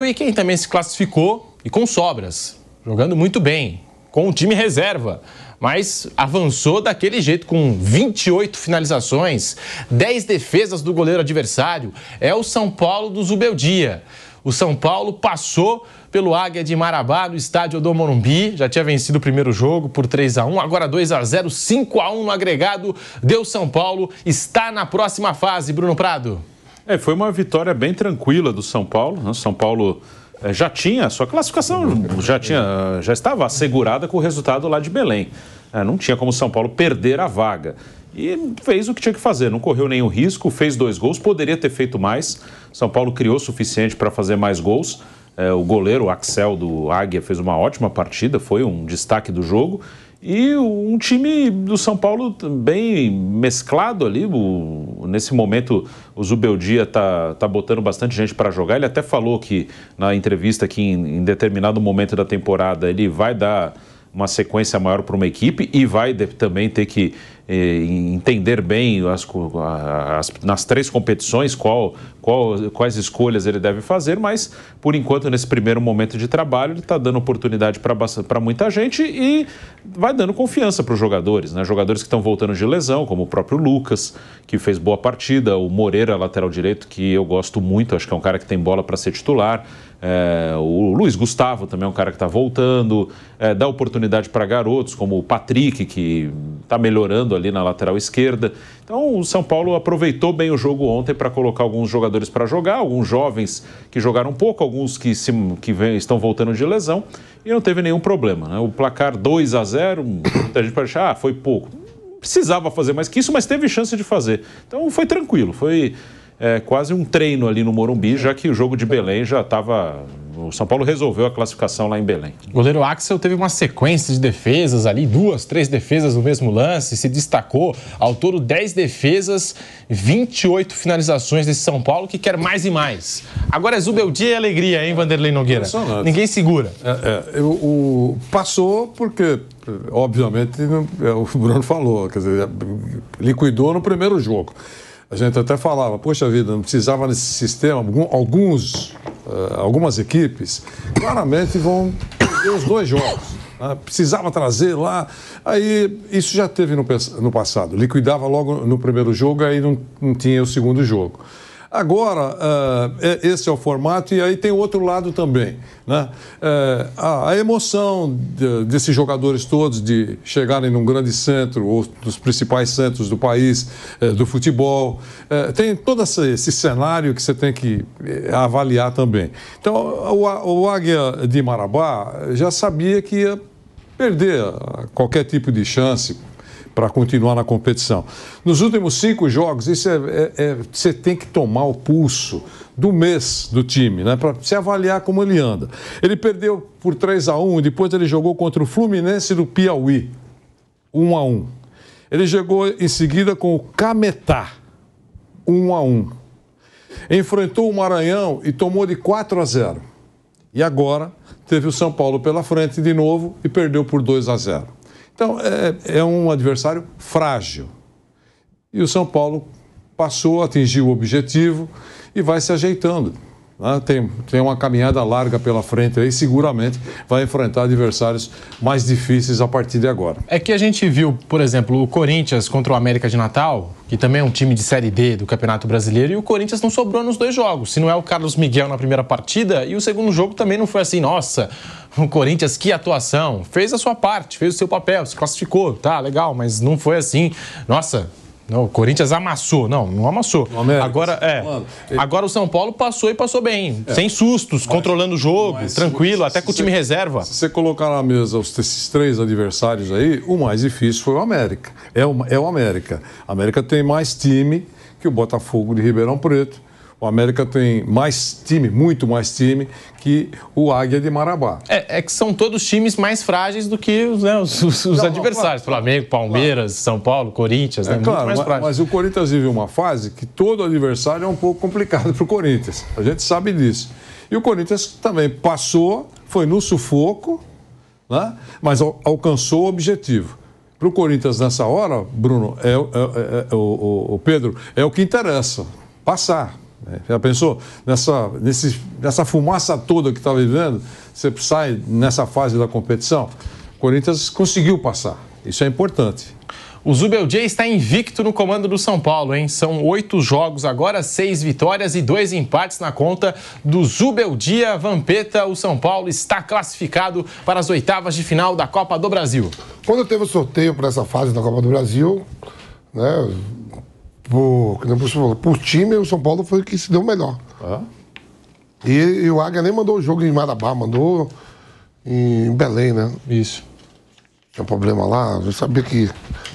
E quem também se classificou e com sobras, jogando muito bem, com o time reserva, mas avançou daquele jeito com 28 finalizações, 10 defesas do goleiro adversário. É o São Paulo do Zubeldia. O São Paulo passou pelo Águia de Marabá no estádio do Morumbi. Já tinha vencido o primeiro jogo por 3 a 1 agora 2 a 0 5 a 1 no agregado. Deu São Paulo, está na próxima fase, Bruno Prado. É, foi uma vitória bem tranquila do São Paulo. Né? São Paulo é, já tinha sua classificação, já, tinha, já estava assegurada com o resultado lá de Belém. É, não tinha como São Paulo perder a vaga. E fez o que tinha que fazer, não correu nenhum risco, fez dois gols, poderia ter feito mais. São Paulo criou o suficiente para fazer mais gols. É, o goleiro o Axel do Águia fez uma ótima partida, foi um destaque do jogo. E um time do São Paulo bem mesclado ali. O, nesse momento, o Zubeldia está tá botando bastante gente para jogar. Ele até falou que na entrevista que em, em determinado momento da temporada ele vai dar uma sequência maior para uma equipe e vai de, também ter que entender bem as, as, nas três competições qual, qual, quais escolhas ele deve fazer, mas por enquanto, nesse primeiro momento de trabalho, ele está dando oportunidade para muita gente e vai dando confiança para os jogadores, né? Jogadores que estão voltando de lesão, como o próprio Lucas, que fez boa partida, o Moreira, lateral direito, que eu gosto muito, acho que é um cara que tem bola para ser titular. É, o Luiz Gustavo também é um cara que está voltando, é, dá oportunidade para garotos como o Patrick, que está melhorando ali na lateral esquerda. Então o São Paulo aproveitou bem o jogo ontem para colocar alguns jogadores para jogar, alguns jovens que jogaram pouco, alguns que, se, que vem, estão voltando de lesão e não teve nenhum problema. Né? O placar 2 a 0, muita gente pode achar, ah, foi pouco. Precisava fazer mais que isso, mas teve chance de fazer. Então foi tranquilo, foi é, quase um treino ali no Morumbi, já que o jogo de Belém já estava. O São Paulo resolveu a classificação lá em Belém. O goleiro Axel teve uma sequência de defesas ali, duas, três defesas no mesmo lance, se destacou. Ao todo, 10 defesas, 28 finalizações desse São Paulo que quer mais e mais. Agora é Zubeldia e alegria, hein, Vanderlei Nogueira? Ninguém segura. É, é, o, passou porque, obviamente, é, o Bruno falou, quer dizer, liquidou no primeiro jogo. A gente até falava, poxa vida, não precisava nesse sistema. Alguns, uh, algumas equipes claramente vão perder os dois jogos. Né? Precisava trazer lá. Aí isso já teve no, no passado. Liquidava logo no primeiro jogo, aí não, não tinha o segundo jogo. Agora, uh, esse é o formato, e aí tem outro lado também. Né? Uh, a, a, emoção de, desses jogadores todos de chegarem num grande centro, ou dos principais centros do país, uh, do futebol, tem todo esse, esse, cenário que você tem que avaliar também. Então, o, o Águia de Marabá já sabia que ia perder qualquer tipo de chance para continuar na competição. Nos últimos cinco jogos, isso é, é, é, você tem que tomar o pulso do mês do time, né, para se avaliar como ele anda. Ele perdeu por 3 a 1 depois ele jogou contra o Fluminense do Piauí, 1 a 1 Ele jogou em seguida com o Cametá, 1 a 1 Enfrentou o Maranhão e tomou de 4 a 0. E agora teve o São Paulo pela frente de novo e perdeu por 2 a 0. Então, é, é um adversário frágil. E o São Paulo passou, atingiu o objetivo e vai se ajeitando. Né? Tem, tem uma caminhada larga pela frente aí, seguramente vai enfrentar adversários mais difíceis a partir de agora. É que a gente viu, por exemplo, o Corinthians contra o América de Natal, que também é um time de Série D do Campeonato Brasileiro, e o Corinthians não sobrou nos dois jogos. Se não é o Carlos Miguel na primeira partida, e o segundo jogo também não foi assim, nossa, o Corinthians, que atuação. Fez a sua parte, fez o seu papel, se classificou, tá, legal, mas não foi assim, nossa, não, o Corinthians amassou. Não, não amassou. agora, é, Mano, ele... agora o São Paulo passou e passou bem. É. Sem sustos, mas, controlando o jogo, tranquilo, até com o time reserva. Se você colocar na mesa esses três adversários aí, o mais difícil foi o América. É o, é o América. A América tem mais time que o Botafogo de Ribeirão Preto o América tem mais time, muito mais time, que o Águia de Marabá. É, é que são todos times mais frágeis do que né, os, os, Não, adversários. Claro, Flamengo, Palmeiras, claro. São Paulo, Corinthians. É, né, claro, mas, mas, o Corinthians vive uma fase que todo adversário é um pouco complicado para o Corinthians. A gente sabe disso. E o Corinthians também passou, foi no sufoco, né, mas al alcançou o objetivo. Para o Corinthians nessa hora, Bruno, é, é, é, é o, o Pedro, é o que interessa, passar Né? Já pensou? Nessa, nesse, nessa fumaça toda que está vivendo, você sai nessa fase da competição. O Corinthians conseguiu passar. Isso é importante. O Zubeldia está invicto no comando do São Paulo, hein? São oito jogos agora, seis vitórias e dois empates na conta do Zubeldia Vampeta. O São Paulo está classificado para as oitavas de final da Copa do Brasil. Quando teve o sorteio para essa fase da Copa do Brasil, né, por, por, por time, o São Paulo foi o que se deu melhor. Ah. E, e, o Águia nem mandou o jogo em Marabá, mandou em Belém, né? Isso. Tinha um problema lá, eu sabia que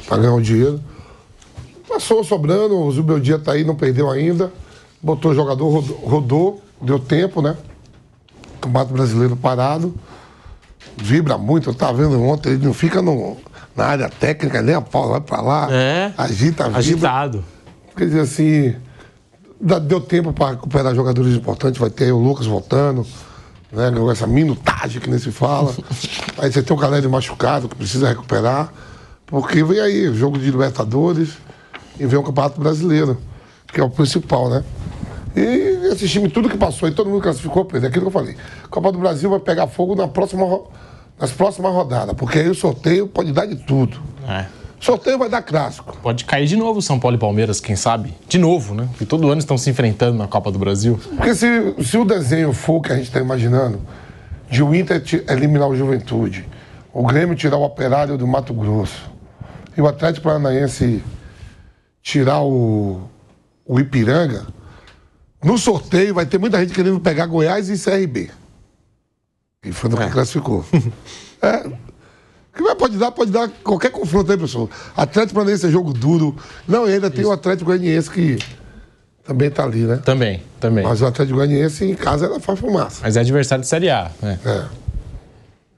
para ganhar o dinheiro. Passou sobrando, o Zubeldia tá aí, não perdeu ainda. Botou o jogador, rodou, rodou deu tempo, né? Campeonato brasileiro parado. Vibra muito, eu tava vendo ontem, ele não fica no, na área técnica, nem a pau, vai pra lá. É. Agita, vibra. Agitado. Quer dizer assim, deu tempo para recuperar jogadores importantes, vai ter o Lucas voltando, né? Essa minutagem que nem se fala. aí você tem o Caleri machucado que precisa recuperar. Porque vem aí jogo de Libertadores e vem o Campeonato Brasileiro, que é o principal, né? E esse time, tudo que passou, e todo mundo classificou, Pedro, é aquilo que eu falei. Copa do Brasil vai pegar fogo na próxima, nas próximas rodadas, porque aí o sorteio pode dar de tudo. É. Sorteio vai dar clássico. Pode cair de novo São Paulo e Palmeiras, quem sabe? De novo, né? Que todo ano estão se enfrentando na Copa do Brasil. Porque se, se o desenho for o que a gente está imaginando, de o Inter eliminar o Juventude, o Grêmio tirar o Operário do Mato Grosso, e o Atlético Paranaense tirar o, o Ipiranga, no sorteio vai ter muita gente querendo pegar Goiás e CRB. E foi no é. que classificou. é. Que pode dar, pode dar qualquer confronto aí, pessoal. Atlético Paranaense é jogo duro. Não, ainda Isso. tem o Atlético Goianiense que também tá ali, né? Também, também. Mas o Atlético Goianiense em casa ela faz fumaça. Mas é adversário de Série A, né? É.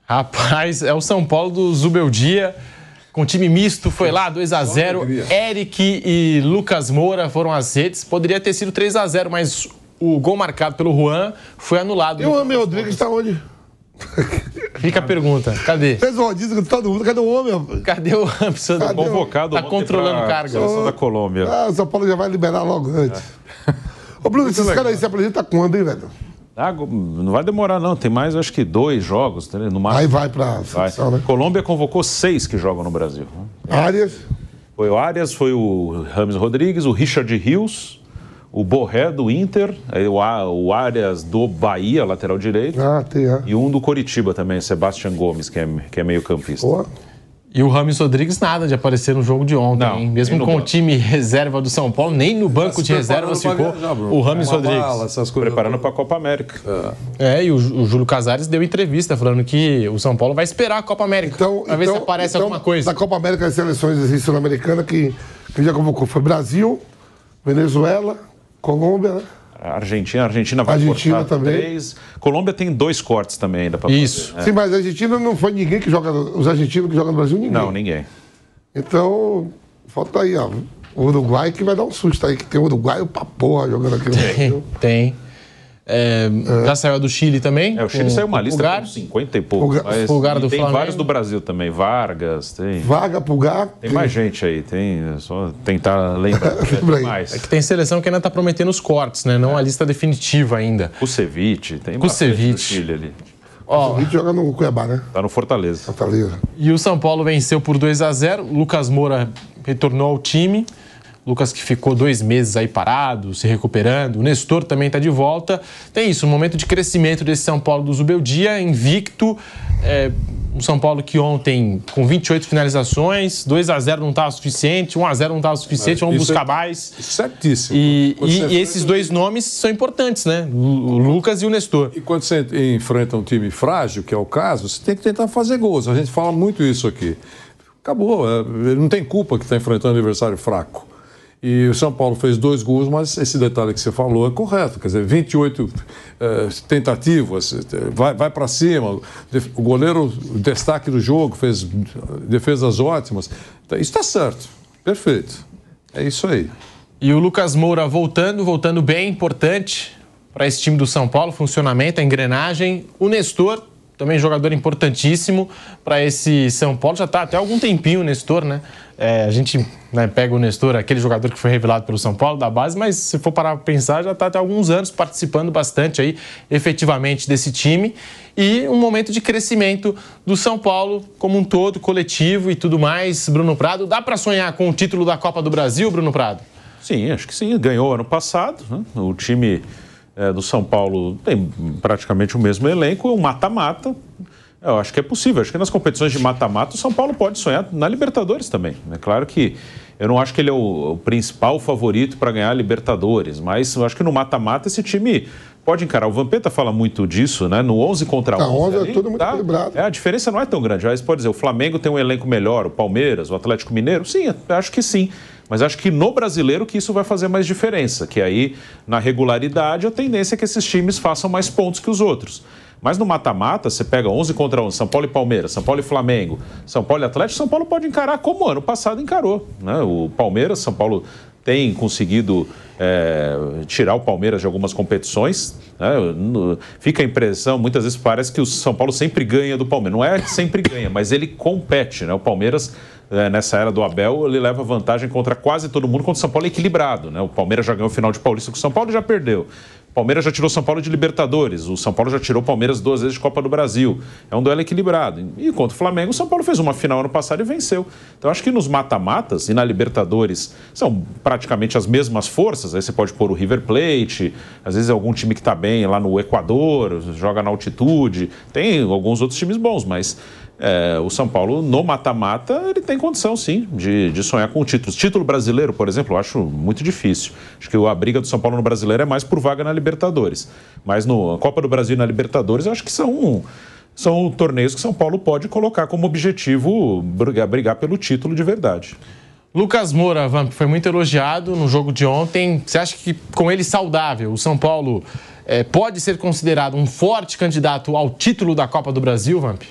Rapaz, é o São Paulo do Zubeldia com time misto, foi lá 2 a 0 Eric e Lucas Moura foram as redes. Poderia ter sido 3 a 0 mas o gol marcado pelo Juan foi anulado. E o Homem Rodrigues está onde? Fica a pergunta, cadê? Fez o rodízio com todo mundo, cadê o homem? Cadê o Ramson? Tá convocado Tá controlando carga. Seleção da Colômbia. Ah, o São Paulo já vai liberar logo antes. É. Ô, Bruno, esses caras aí se apresentam quando, hein, velho? Ah, não vai demorar, não. Tem mais, acho que dois jogos, tá no máximo. Aí vai para a né? Colômbia convocou seis que jogam no Brasil. Arias? Foi o Arias, foi o Rames Rodrigues, o Richard Rios, o Borré do Inter, o Arias do Bahia, lateral direito. Ah, tem, é. E um do Coritiba também, Sebastião Gomes, que é, que é meio campista. Boa. E o Rames Rodrigues nada de aparecer no jogo de ontem, não, Mesmo com o time reserva do São Paulo, nem no banco de reservas ficou viajar, o Rames Rodrigues. Bala, essas coisas preparando para a Copa América. É, é e o, o, Júlio Casares deu entrevista falando que o São Paulo vai esperar a Copa América. Então, para ver se então, aparece então, alguma coisa. Na Copa América, as seleções assim, sul-americanas que, que já convocou foi Brasil, Venezuela, Colômbia, né? Argentina, a Argentina vai Argentina também. três. Colômbia tem dois cortes também ainda para Isso. Fazer, Sim, mas a Argentina não foi ninguém que joga. Os argentinos que jogam no Brasil, ninguém. Não, ninguém. Então, falta aí, ó. O Uruguai que vai dar um susto aí, que tem o Uruguai pra porra jogando aqui no tem, Brasil. Tem. É, é. Já saiu do Chile também? É, o Chile saiu uma lista Pulgar, com 50 e poucos. Pulgar, Pulgar do tem Flamengo. vários do Brasil também. Vargas, tem. Vaga, Pulgar. Tem, tem, mais gente aí, tem. É só tentar lembrar. é, mais. é que tem seleção que ainda está prometendo os cortes, né? Não é. a lista definitiva ainda. Kusevich, tem Kusevich. Chile ali. Ó, oh, joga no Cuiabá, né? Tá no Fortaleza. Fortaleza. E o São Paulo venceu por 2 a 0 Lucas Moura retornou ao time. Lucas que ficou dois meses aí parado, se recuperando. O Nestor também está de volta. Tem isso, um momento de crescimento desse São Paulo do Zubeldia, invicto. É, um São Paulo que ontem, com 28 finalizações, 2 a 0 não estava suficiente, 1 a 0 não estava suficiente, vamos buscar é, mais. Certíssimo. E, e, e esses dois nomes são importantes, né? O Lucas e o Nestor. E quando você enfrenta um time frágil, que é o caso, você tem que tentar fazer gols. A gente fala muito isso aqui. Acabou, é, não tem culpa que está enfrentando um adversário fraco. E o São Paulo fez dois gols, mas esse detalhe que você falou é correto. Quer dizer, 28 eh, tentativas, vai, vai para cima. O goleiro, o destaque do jogo, fez defesas ótimas. Então, isso está certo. Perfeito. É isso aí. E o Lucas Moura voltando, voltando bem, importante para esse time do São Paulo, funcionamento, a engrenagem. O Nestor, também jogador importantíssimo para esse São Paulo. Já está até algum tempinho o Nestor, né? É, a gente né, pega o Nestor, aquele jogador que foi revelado pelo São Paulo da base, mas se for parar para pensar, já está há alguns anos participando bastante aí, efetivamente, desse time. E um momento de crescimento do São Paulo como um todo, coletivo e tudo mais. Bruno Prado, dá para sonhar com o título da Copa do Brasil, Bruno Prado? Sim, acho que sim. Ganhou ano passado. Né? O time é, do São Paulo tem praticamente o mesmo elenco, um mata-mata. Eu acho que é possível. Acho que nas competições de mata-mata o São Paulo pode sonhar na Libertadores também. É claro que eu não acho que ele é o, principal favorito para ganhar a Libertadores, mas eu acho que no mata-mata esse time pode encarar. O Vampeta fala muito disso, né? No 11 contra 11. Na 11 ali, é tudo muito tá? equilibrado. É, a diferença não é tão grande. Aí você pode dizer, o Flamengo tem um elenco melhor, o Palmeiras, o Atlético Mineiro. Sim, acho que sim. Mas acho que no brasileiro que isso vai fazer mais diferença, que aí na regularidade a tendência é que esses times façam mais pontos que os outros. Mas no mata-mata, você pega 11 contra 11, São Paulo e Palmeiras, São Paulo e Flamengo, São Paulo e Atlético, São Paulo pode encarar como ano passado encarou. Né? O Palmeiras, São Paulo tem conseguido é, tirar o Palmeiras de algumas competições. Né? Fica a impressão, muitas vezes parece que o São Paulo sempre ganha do Palmeiras. Não é que sempre ganha, mas ele compete. Né? O Palmeiras, é, nessa era do Abel, ele leva vantagem contra quase todo mundo, contra o São Paulo é equilibrado. Né? O Palmeiras já ganhou o final de Paulista com o São Paulo e já perdeu. Palmeiras já tirou São Paulo de Libertadores, o São Paulo já tirou Palmeiras duas vezes de Copa do Brasil. É um duelo equilibrado. E contra o Flamengo, o São Paulo fez uma final ano passado e venceu. Então acho que nos mata-matas e na Libertadores são praticamente as mesmas forças. Aí você pode pôr o River Plate, às vezes é algum time que está bem lá no Equador, joga na altitude. Tem alguns outros times bons, mas é, o São Paulo, no mata-mata, ele tem condição, sim, de, de sonhar com títulos. Título brasileiro, por exemplo, eu acho muito difícil. Acho que a briga do São Paulo no brasileiro é mais por vaga na Libertadores. Mas no Copa do Brasil e na Libertadores, eu acho que são, são torneios que São Paulo pode colocar como objetivo brigar, brigar pelo título de verdade. Lucas Moura, Vamp, foi muito elogiado no jogo de ontem. Você acha que com ele saudável, o São Paulo é, pode ser considerado um forte candidato ao título da Copa do Brasil, Vamp?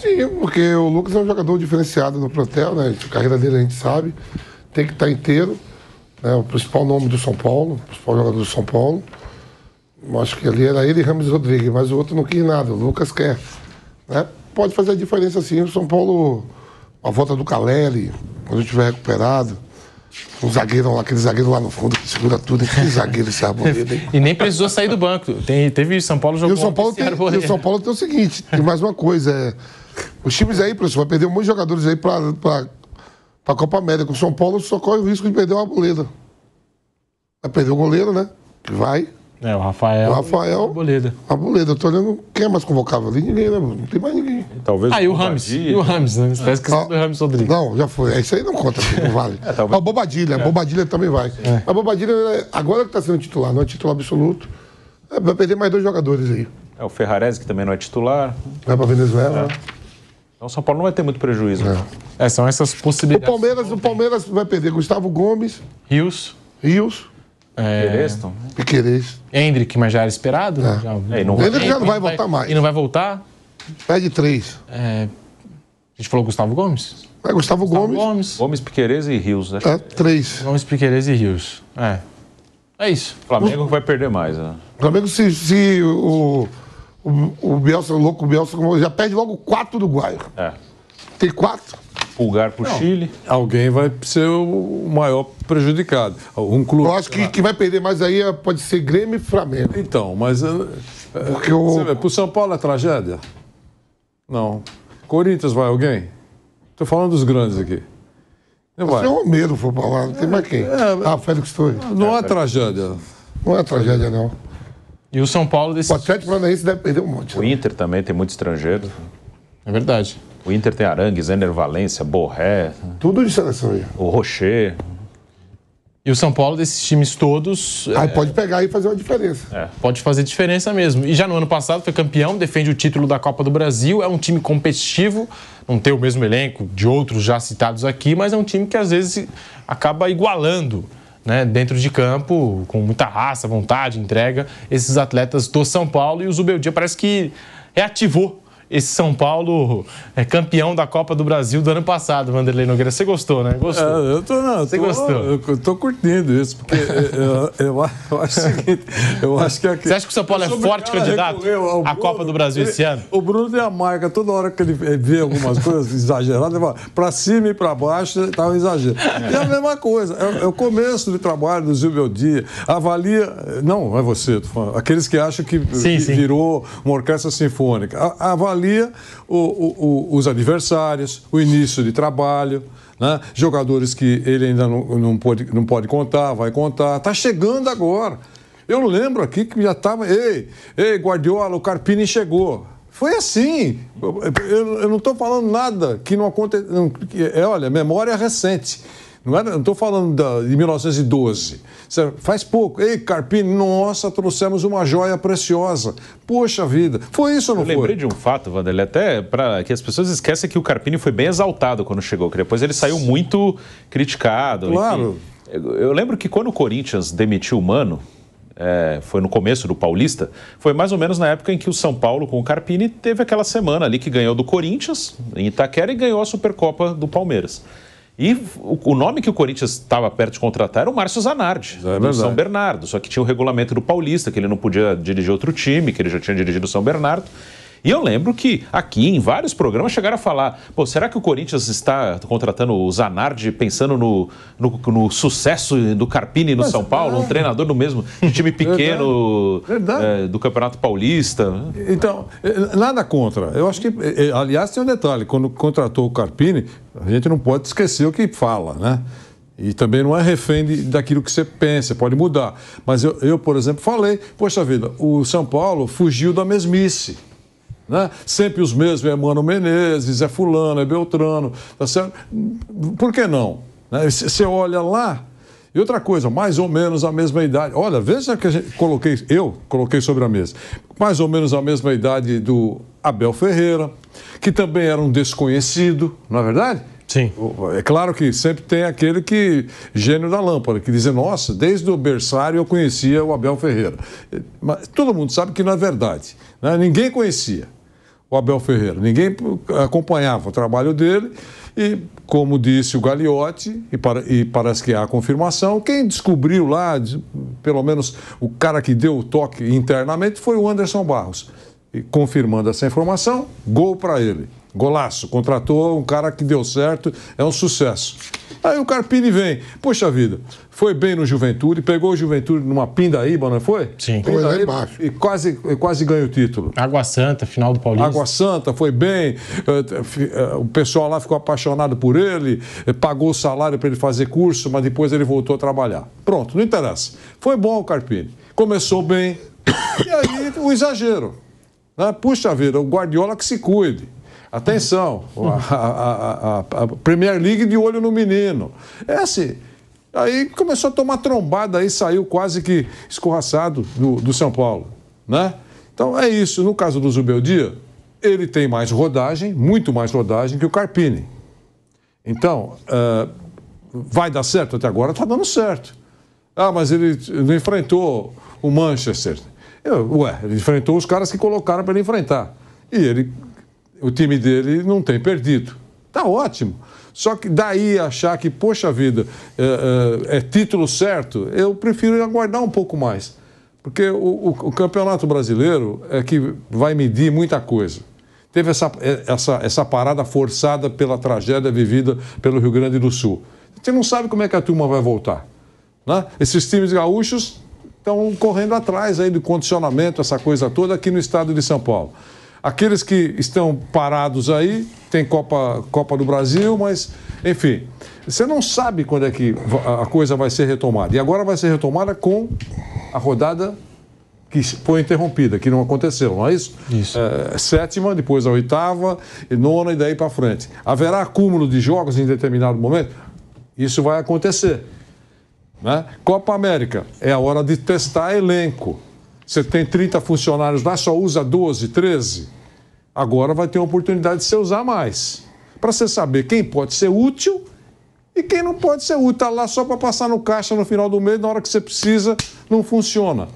Sim, porque o Lucas é um jogador diferenciado no plantel, né? A carreira dele a gente sabe. Tem que estar inteiro. Né? O principal nome do São Paulo, o principal jogador do São Paulo. Acho que ali era ele e Ramos Rodrigues, mas o outro não quis nada. O Lucas quer. Né? Pode fazer a diferença sim. O São Paulo, a volta do Caleri, quando estiver recuperado. Um zagueiro lá, aquele zagueiro lá no fundo que segura tudo. Que zagueiro esse Arboleda, hein? E nem precisou sair do banco. Tem, teve São Paulo E jogou o São Paulo, tem, e o São Paulo tem o seguinte: tem mais uma coisa. É, os times aí, professor, vai perder um monte de jogadores aí para a Copa América. O São Paulo só corre o risco de perder uma Arboleda. Vai perder o goleiro, né? Que vai. É, o Rafael. O Rafael. A Arboleda. Eu tô olhando quem é mais convocável ali. Ninguém, né? Não tem mais ninguém. Talvez Ah, e o Rames. Bobadilha. E o Rames, né? Você que Ah, do Rames Rodrigues. Não, já foi. É, Isso aí não conta, não vale. É, talvez- Ah, o Bobadilha. Bobadilha também vai. A Bobadilha, é- agora que está sendo titular, não é titular absoluto. É, vai perder mais dois jogadores aí. É o Ferrarese, que também não é titular. Vai para Venezuela. Então o São Paulo não vai ter muito prejuízo. É. É, são essas O possibilidades. Palmeiras, o Palmeiras vai perder Gustavo Gomes, Rios. Rios, É. Piquerez. Hendrick, mas já era esperado. né? É. Já, É, não vai- já não vai voltar mais. E não vai voltar? Perde três. É, a gente falou Gustavo Gomes? É Gustavo Gomes, Gomes. Gomes, Piquerez e Rios. Acho é três. Gomes, Piqueires e Rios. É. É isso. o Flamengo vai perder mais. Né? O Flamengo, se, se o, o, o Bielsa, o louco Bielsa, já perde logo quatro uruguaios. É. Tem quatro. Pulgar pro Chile. Alguém vai ser o maior prejudicado. Um clube. Eu acho que quem vai perder mais aí é- pode ser Grêmio e Flamengo. Então, mas. eh, Porque o, Para o São Paulo é tragédia? Não. Corinthians vai alguém? Estou falando dos grandes aqui. Não se vai. o Romero for pra lá, não tem mais quem. Ah, Félix Torres. Não é tragédia. Não é tragédia, não. E o São Paulo desse. O Atlético Paranaense deve perder um monte. O Inter também tem muito estrangeiro. É verdade. O Inter tem Arangues, Ener Valência, Borré, Tudo de seleção aí. o Rocher. E o São Paulo desses times todos Aí é, pode pegar e fazer uma diferença. pode fazer diferença mesmo. E já no ano passado foi campeão, defende o título da Copa do Brasil, é um time competitivo, não tem o mesmo elenco de outros já citados aqui, mas é um time que às vezes acaba igualando. Né, dentro de campo, com muita raça, vontade, entrega, esses atletas do São Paulo. E o Zubeldia parece que reativou esse São Paulo é campeão da Copa do Brasil do ano passado, Vanderlei Nogueira. Você gostou, né? Gostou. É, eu tô, não, Você tô, gostou? Eu, tô curtindo isso, porque eu, eu, eu, acho o seguinte, eu acho que aqui, Você acha que o São Paulo é forte candidato à Copa do Brasil esse ano? O Bruno tem a marca, toda hora que ele vê algumas coisas exageradas, ele fala, pra cima e pra baixo tá um exagero. E a mesma coisa, é, é o começo do trabalho do Zilbel Dia, avalia, não, é você, aqueles que acham que, sim, que sim. virou uma orquestra sinfônica, avalia o, o, o, os adversários, o início de trabalho, né? jogadores que ele ainda não, não, pode, não pode contar, vai contar. Está chegando agora. Eu lembro aqui que já estava. Ei, ei, Guardiola, o Carpini chegou. Foi assim. Eu, eu não estou falando nada que não aconteceu. É, olha, memória recente. Não estou falando da, de 1912. Faz pouco. Ei, Carpini, nossa, trouxemos uma joia preciosa. Poxa vida. Foi isso ou não Eu foi? lembrei de um fato, Vanderlei, até para que as pessoas esqueçam que o Carpini foi bem exaltado quando chegou, que depois ele saiu muito criticado. Claro. Enfim. Eu lembro que quando o Corinthians demitiu o Mano, é, foi no começo do Paulista, foi mais ou menos na época em que o São Paulo, com o Carpini, teve aquela semana ali que ganhou do Corinthians, em Itaquera, e ganhou a Supercopa do Palmeiras. E o, nome que o Corinthians estava perto de contratar era o Márcio Zanardi, é do São Bernardo. Só que tinha o regulamento do Paulista, que ele não podia dirigir outro time, que ele já tinha dirigido o São Bernardo. E eu lembro que aqui, em vários programas, chegaram a falar: pô, será que o Corinthians está contratando o Zanardi pensando no, no, no sucesso do Carpini no Mas, São Paulo? É. Um treinador do mesmo time pequeno Verdade. É, do Campeonato Paulista? Então, é, nada contra. Eu acho que, é, aliás, tem um detalhe: quando contratou o Carpini, a gente não pode esquecer o que fala, né? E também não é refém de, daquilo que você pensa, pode mudar. Mas eu, eu, por exemplo, falei: poxa vida, o São Paulo fugiu da mesmice. Né? Sempre os mesmos, é Mano Menezes, é fulano, é Beltrano, tá certo? Por que não? Né? Você olha lá, e outra coisa, mais ou menos a mesma idade. Olha, veja que a gente coloquei, eu coloquei sobre a mesa, mais ou menos a mesma idade do Abel Ferreira, que também era um desconhecido, não é verdade? Sim. É claro que sempre tem aquele que, gênio da lâmpada, que diz, nossa, desde o berçário eu conhecia o Abel Ferreira. Mas todo mundo sabe que não é verdade. Né? Ninguém conhecia o Abel Ferreira. Ninguém acompanhava o trabalho dele e, como disse o Gagliotti, e, para, e parece que há confirmação, quem descobriu lá, pelo menos o cara que deu o toque internamente, foi o Anderson Barros. E, confirmando essa informação, gol para ele. Golaço, contratou um cara que deu certo, é um sucesso. Aí o Carpini vem, poxa vida, foi bem no Juventude, pegou o Juventude numa pindaíba, não foi? Sim. Pindaíba, foi lá embaixo. E quase, quase ganha o título. Água Santa, final do Paulista. Água Santa, foi bem, eh, eh, o pessoal lá ficou apaixonado por ele, eh, pagou o salário para ele fazer curso, mas depois ele voltou a trabalhar. Pronto, não interessa. Foi bom o Carpini. Começou bem, e aí o exagero. Né? Puxa vida, o Guardiola que se cuide. Atenção, a, a, a, a, Premier League de olho no menino. É assim. Aí começou a tomar trombada, aí saiu quase que escorraçado do, do São Paulo. Né? Então é isso. No caso do Zubeldia, ele tem mais rodagem, muito mais rodagem que o Carpini. Então, uh, vai dar certo? Até agora está dando certo. Ah, mas ele não enfrentou o Manchester. Eu, ué, ele enfrentou os caras que colocaram para ele enfrentar. E ele o time dele não tem perdido. Tá ótimo. Só que daí achar que, poxa vida, é, é, é título certo, eu prefiro aguardar um pouco mais. Porque o, o, o, campeonato brasileiro é que vai medir muita coisa. Teve essa, é, essa, essa parada forçada pela tragédia vivida pelo Rio Grande do Sul. Você não sabe como é que a turma vai voltar. Né? Esses times gaúchos estão correndo atrás aí do condicionamento, essa coisa toda aqui no estado de São Paulo. Aqueles que estão parados aí, tem Copa, Copa do Brasil, mas, enfim, você não sabe quando é que a coisa vai ser retomada. E agora vai ser retomada com a rodada que foi interrompida, que não aconteceu, não é isso? Isso. É, sétima, depois a oitava, e nona e daí para frente. Haverá acúmulo de jogos em determinado momento? Isso vai acontecer. Né? Copa América, é a hora de testar elenco. Você tem 30 funcionários lá, só usa 12, 13. Agora vai ter uma oportunidade de você usar mais. Para você saber quem pode ser útil e quem não pode ser útil. Está lá só para passar no caixa no final do mês, na hora que você precisa, não funciona.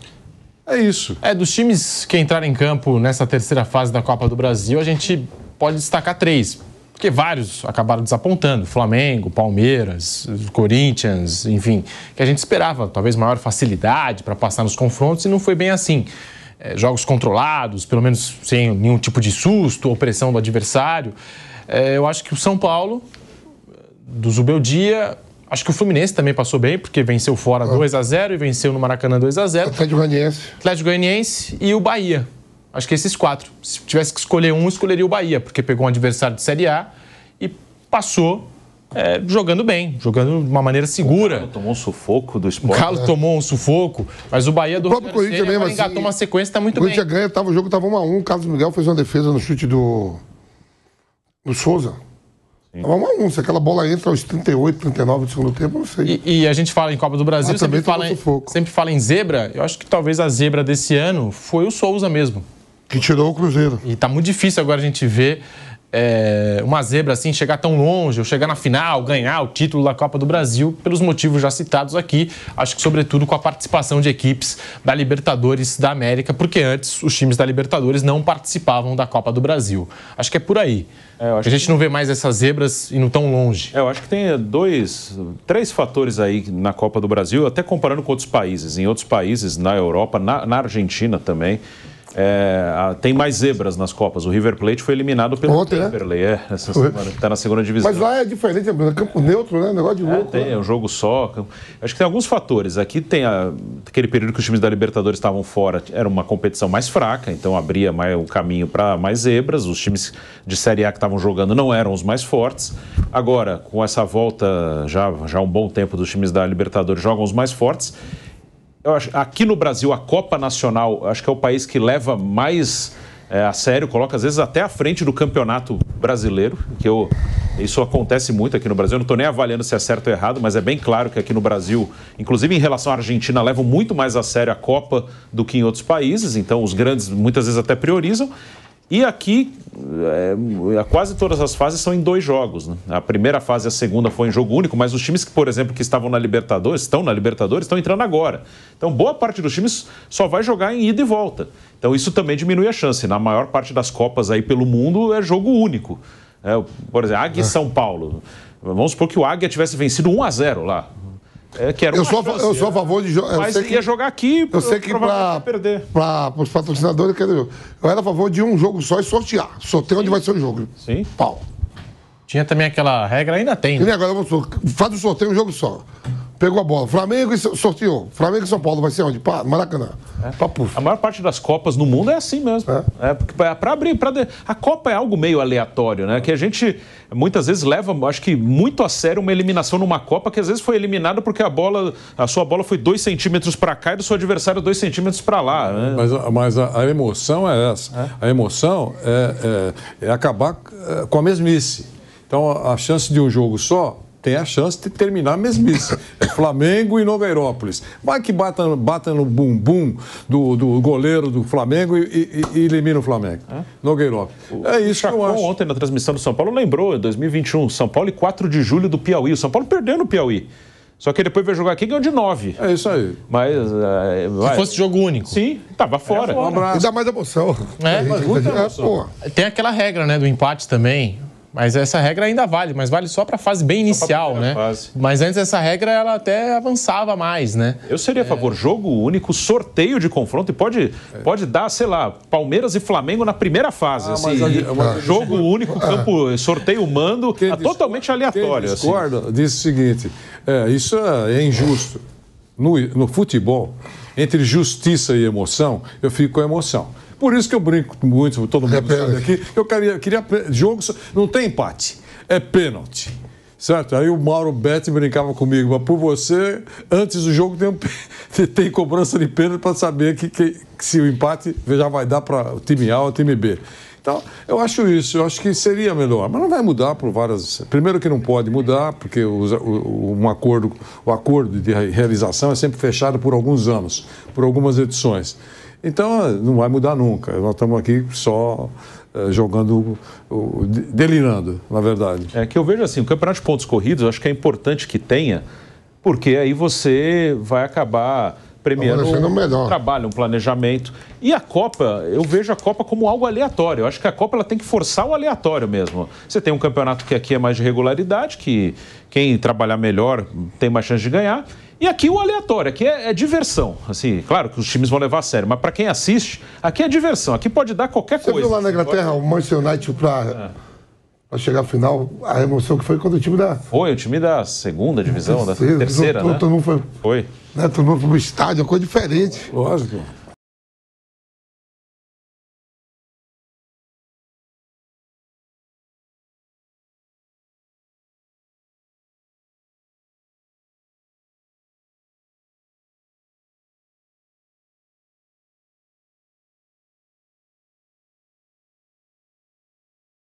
É isso. É, dos times que entraram em campo nessa terceira fase da Copa do Brasil, a gente pode destacar três. Porque vários acabaram desapontando. Flamengo, Palmeiras, Corinthians, enfim. Que a gente esperava talvez maior facilidade para passar nos confrontos e não foi bem assim. É, jogos controlados, pelo menos sem nenhum tipo de susto ou pressão do adversário. É, eu acho que o São Paulo, do Zubeldia, acho que o Fluminense também passou bem, porque venceu fora 2 a 0 e venceu no Maracanã 2 a 0 Atlético Goianiense. Atlético Goianiense e o Bahia. Acho que esses quatro. Se tivesse que escolher um, escolheria o Bahia, porque pegou um adversário de Série A e passou é, jogando bem, jogando de uma maneira segura. Tomou um sufoco do O esporte. Galo tomou um sufoco, mas o Bahia do O próprio Rogério Corinthians mesmo, assim, engatou uma sequência, está muito O Corinthians bem. ganha, tava, o jogo estava 1 a 1 O Carlos Miguel fez uma defesa no chute do. do Souza. Tava 1 a 1 Se aquela bola entra aos 38, 39 do segundo tempo, eu não sei. E, e a gente fala em Copa do Brasil, sempre fala, em, sufoco. sempre fala em zebra. Eu acho que talvez a zebra desse ano foi o Souza mesmo. Que tirou o Cruzeiro. E tá muito difícil agora a gente ver é, uma zebra assim chegar tão longe, ou chegar na final, ganhar o título da Copa do Brasil, pelos motivos já citados aqui. Acho que, sobretudo, com a participação de equipes da Libertadores da América, porque antes os times da Libertadores não participavam da Copa do Brasil. Acho que é por aí. É, a gente não vê mais essas zebras indo tão longe. É, eu acho que tem dois, três fatores aí na Copa do Brasil, até comparando com outros países. Em outros países, na Europa, na, na Argentina também, é, tem mais zebras nas Copas. O River Plate foi eliminado pelo Ontem, né? Temperley, é, essa semana, que está na segunda divisão. Mas lá é diferente, é campo neutro, né? Negócio de É, louco. tem, né? é um jogo só. Acho que tem alguns fatores. Aqui tem a- aquele período que os times da Libertadores estavam fora, era uma competição mais fraca, então abria mais o caminho para mais zebras. Os times de Série A que estavam jogando não eram os mais fortes. Agora, com essa volta já, já há um bom tempo dos times da Libertadores jogam os mais fortes. Acho, aqui no Brasil, a Copa Nacional, acho que é o país que leva mais é, a sério, coloca às vezes até à frente do campeonato brasileiro, que eu, isso acontece muito aqui no Brasil. Eu não estou nem avaliando se é certo ou errado, mas é bem claro que aqui no Brasil, inclusive em relação à Argentina, levam muito mais a sério a Copa do que em outros países, então os grandes muitas vezes até priorizam. E aqui, é, quase todas as fases são em dois jogos. né? A primeira fase e a segunda foi em jogo único, mas os times que, por exemplo, que estavam na Libertadores, estão na Libertadores, estão entrando agora. Então, boa parte dos times só vai jogar em ida e volta. Então, isso também diminui a chance. Na maior parte das Copas aí pelo mundo é jogo único. É, por exemplo, Águia e São Paulo. Vamos supor que o Águia tivesse vencido 1 a 0 lá. É, que era Eu sou, chance, eu sou a né? favor de jogar. Mas ia jogar aqui, Eu sei que para perder. os patrocinadores, quer dizer, eu era a favor de um jogo só e sortear. Sorteio onde vai ser o jogo. Sim. Pau. Tinha também aquela regra, ainda tem. E né? nem agora vamos faz o sorteio um jogo só. Pegou a bola. Flamengo e so- sorteou. Flamengo e São Paulo vai ser onde? Pá, Maracanã. Pá, puf. A maior parte das Copas no mundo é assim mesmo. É, porque pra- pra abrir, pra de- a Copa é algo meio aleatório, né? Que a gente muitas vezes leva, acho que muito a sério uma eliminação numa Copa que às vezes foi eliminada porque a bola, a sua bola foi dois centímetros para cá e do seu adversário dois centímetros para lá. Né? Mas, a- mas a, a emoção é essa. A emoção é, é- é acabar eh, com a mesmice. Então, a chance de um jogo só tem a chance de terminar a mesmice. É Flamengo e Nogueirópolis. Vai que bata, bata no bumbum do, do goleiro do Flamengo e, e- e elimina o Flamengo. Nogueirópolis. É isso que eu acho. ontem na transmissão do São Paulo lembrou, em 2021, São Paulo e 4 de julho do Piauí. O São Paulo perdeu no Piauí. Só que depois veio jogar aqui e ganhou de 9. É isso aí. Mas. é. Se fosse jogo único. Sim, tava fora. Um E abraço. dá mais emoção. É, Mas muita é, emoção. pô. Tem aquela regra, né, do empate também. Mas essa regra ainda vale, mas vale só para a fase bem inicial, né? fase. Mas antes essa regra ela até avançava mais, né? Eu seria a favor, jogo único, sorteio de confronto, e pode, pode dar, sei lá, Palmeiras e Flamengo na primeira fase. assim, mas ali- mas- jogo único, campo, sorteio mando, Quem é totalmente aleatório. Quem assim. discorda diz o seguinte: é, isso é, é injusto. No, no futebol, entre justiça e emoção, eu fico com emoção. Por isso que eu brinco muito, todo mundo Repete. sabe aqui. Eu queria, queria jogo, não tem empate, é pênalti. Certo? Aí o Mauro Betti brincava comigo, mas por você, antes do jogo tem, um tem cobrança de pênalti para saber que, que- que se o empate já vai dar para o time A ou o time B. Então, eu acho isso, eu acho que seria melhor, mas não vai mudar por várias. Primeiro que não pode mudar, porque o, o- um acordo, o acordo de realização é sempre fechado por alguns anos, por algumas edições. Então, não vai mudar nunca. Nós estamos aqui só eh, jogando, delirando, na verdade. É que eu vejo assim, o campeonato de pontos corridos, eu acho que é importante que tenha, porque aí você vai acabar premiando um trabalho, um planejamento. E a Copa, eu vejo a Copa como algo aleatório. Eu acho que a Copa ela tem que forçar o aleatório mesmo. Você tem um campeonato que aqui é mais de regularidade, que quem trabalhar melhor tem mais chance de ganhar. E aqui o aleatório, aqui é, é diversão. Assim, claro que os times vão levar a sério, mas para quem assiste, aqui é diversão. Aqui pode dar qualquer Você coisa. viu lá na Inglaterra o Manchester United pra, pra chegar à final, a emoção que foi quando o time da Foi o time da segunda divisão, da terceira, terceira, todo, né? todo mundo foi, Foi. né, todo mundo foi pro estádio, uma coisa diferente. Lógico.